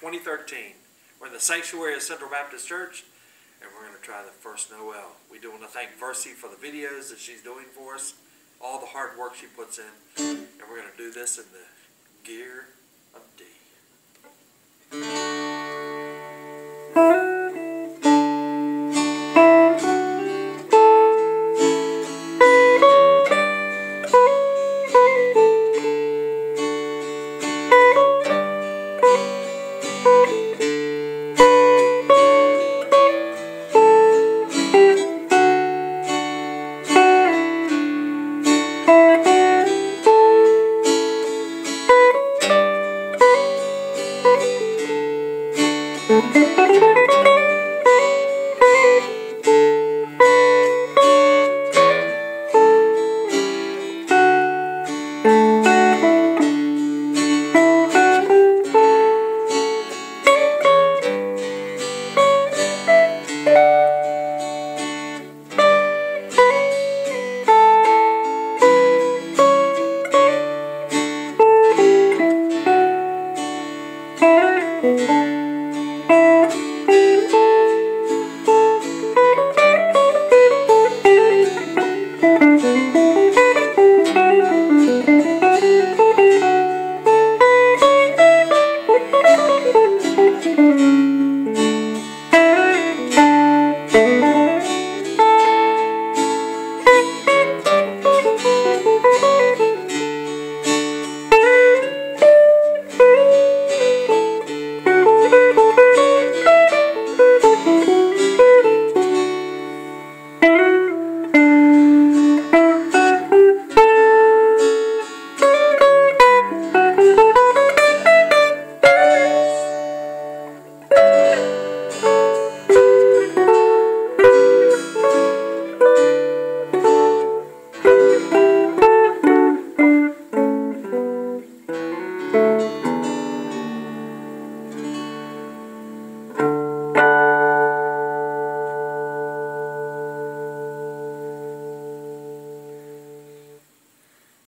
2013. We're in the sanctuary of Central Baptist Church, and we're going to try the first Noel. We do want to thank Versi for the videos that she's doing for us, all the hard work she puts in, and we're going to do this in the gear of D.